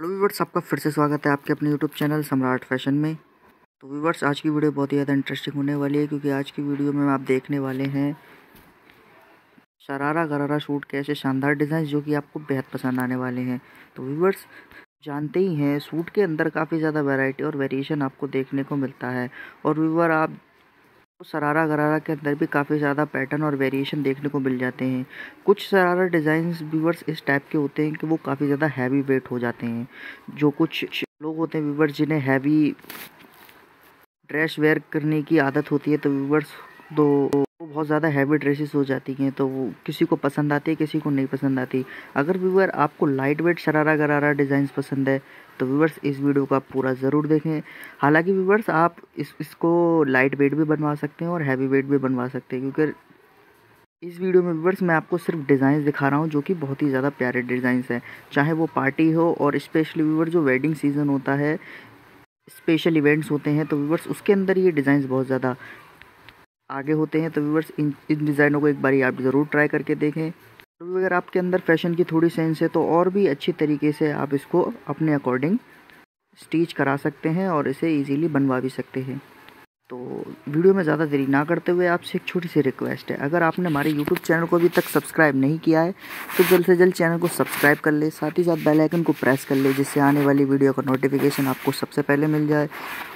Hello viewers, आपका फिर से स्वागत है आपके अपने यूट्यूब चैनल सम्राट फ़ैशन में। तो व्यूवर्स, आज की वीडियो बहुत ही ज़्यादा इंटरेस्टिंग होने वाली है क्योंकि आज की वीडियो में आप देखने वाले हैं शरारा गरारा सूट के ऐसे शानदार डिज़ाइन जो कि आपको बेहद पसंद आने वाले हैं। तो व्यूवर्स, जानते ही हैं सूट के अंदर काफ़ी ज़्यादा वैरायटी और वेरिएशन आपको देखने को मिलता है। और व्यूवर, आप शरारा गरारा के अंदर भी काफ़ी ज़्यादा पैटर्न और वेरिएशन देखने को मिल जाते हैं। कुछ सरारा डिज़ाइंस व्यूवर्स इस टाइप के होते हैं कि वो काफ़ी ज़्यादा हैवी वेट हो जाते हैं। जो कुछ लोग होते हैं व्यूवर्स जिन्हें हैवी ड्रेस वेयर करने की आदत होती है तो व्यूवर्स दो बहुत ज़्यादा हैवी ड्रेसेस हो जाती हैं तो वो किसी को पसंद आती है, किसी को नहीं पसंद आती। अगर व्यूवर आपको लाइट वेट शरारा गरारा डिज़ाइन पसंद है तो व्यूवर्स इस वीडियो को आप पूरा ज़रूर देखें। हालाँकि व्यूवर्स आप इस, इसको लाइट वेट भी बनवा सकते हैं और हैवी वेट भी बनवा सकते हैं, क्योंकि इस वीडियो में व्यूवर्स मैं आपको सिर्फ़ डिज़ाइन दिखा रहा हूँ, जो कि बहुत ही ज़्यादा प्यारे डिज़ाइंस हैं। चाहे वो पार्टी हो और स्पेशली व्यूवर जो वेडिंग सीज़न होता है स्पेशल इवेंट्स होते हैं तो व्यूवर्स उसके अंदर ये डिज़ाइंस बहुत ज़्यादा आगे होते हैं तो व्यूवर्स इन इन डिज़ाइनों को एक बार आप ज़रूर ट्राई करके देखें। तो अगर आपके अंदर फ़ैशन की थोड़ी सेंस है तो और भी अच्छी तरीके से आप इसको अपने अकॉर्डिंग स्टिच करा सकते हैं और इसे इजीली बनवा भी सकते हैं। तो वीडियो में ज़्यादा देरी ना करते हुए आपसे एक छोटी सी रिक्वेस्ट है। अगर आपने हमारे यूट्यूब चैनल को अभी तक सब्सक्राइब नहीं किया है तो जल्द से जल्द चैनल को सब्सक्राइब कर ले, साथ ही साथ बेल आइकन को प्रेस कर ले, जिससे आने वाली वीडियो का नोटिफिकेशन आपको सबसे पहले मिल जाए।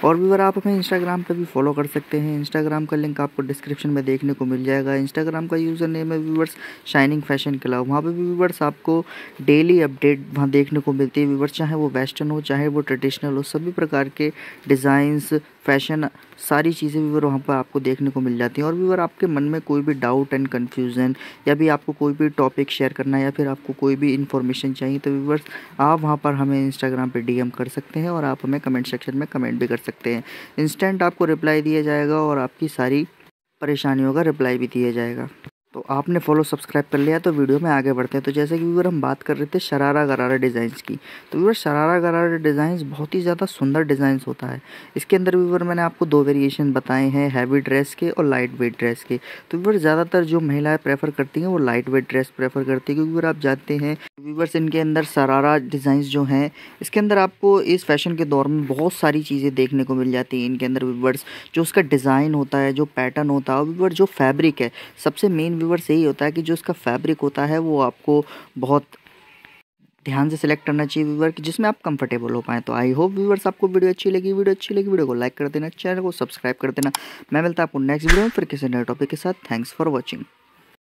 और व्यूवर आप हमें इंस्टाग्राम पर भी फॉलो कर सकते हैं इंस्टाग्राम का लिंक आपको डिस्क्रिप्शन में देखने को मिल जाएगा। इंस्टाग्राम का यूज़र नेम है व्यूवर्स शाइनिंग फ़ैशन क्लब वहाँ पर भी व्यूवर्स आपको डेली अपडेट वहाँ देखने को मिलती है। व्यूवर्स चाहे वो वेस्टर्न हो, चाहे वो ट्रेडिशनल हो, सभी प्रकार के डिज़ाइंस फ़ैशन सारी चीज़ें व्यूवर वहाँ पर आपको देखने को मिल जाती हैं। और व्यूवर आपके मन में कोई भी डाउट एंड कन्फ्यूज़न या भी आपको कोई भी टॉपिक शेयर करना है या फिर आपको कोई भी इन्फॉर्मेशन चाहिए तो व्यूवर्स आप वहाँ पर हमें इंस्टाग्राम पे डीएम कर सकते हैं और आप हमें कमेंट सेक्शन में कमेंट भी कर सकते हैं। इंस्टेंट आपको रिप्लाई दिया जाएगा और आपकी सारी परेशानियों का रिप्लाई भी दिया जाएगा। तो आपने फॉलो सब्सक्राइब कर लिया तो वीडियो में आगे बढ़ते हैं। तो जैसे कि व्यूवर हम बात कर रहे थे शरारा गरारा डिज़ाइंस की। तो व्यूवर शरारा गरारा डिज़ाइंस बहुत ही ज़्यादा सुंदर डिज़ाइंस होता है। इसके अंदर व्यूवर मैंने आपको दो वेरिएशन बताए हैं हैवी ड्रेस के और लाइट वेट ड्रेस के। तो व्यूवर ज़्यादातर जो महिलाएँ प्रेफर करती हैं वो लाइट वेट ड्रेस प्रेफर करती है क्योंकि व्यूवर आप जानते हैं व्यूवर्स, इनके अंदर सरारा डिज़ाइंस जो हैं, इसके अंदर आपको इस फ़ैशन के दौर में बहुत सारी चीज़ें देखने को मिल जाती हैं इनके अंदर व्यूवर्स। जो उसका डिज़ाइन होता है, जो पैटर्न होता है व्यूवर जो फैब्रिक है, सबसे मेन व्यूवर्स यही होता है कि जो इसका फैब्रिक होता है, वो आपको बहुत ध्यान से सिलेक्ट करना चाहिए व्यूवर, कि जिसमें आप कंफर्टेबल हो पाएँ। तो आई होप व्यूवर्स, आपको वीडियो अच्छी लगी। वीडियो अच्छी लगी, वीडियो को लाइक कर देना चैनल को सब्सक्राइब कर देना। मैं मिलता आपको नेक्स्ट वीडियो में, फिर किसी नए टॉपिक के साथ। Thanks for watching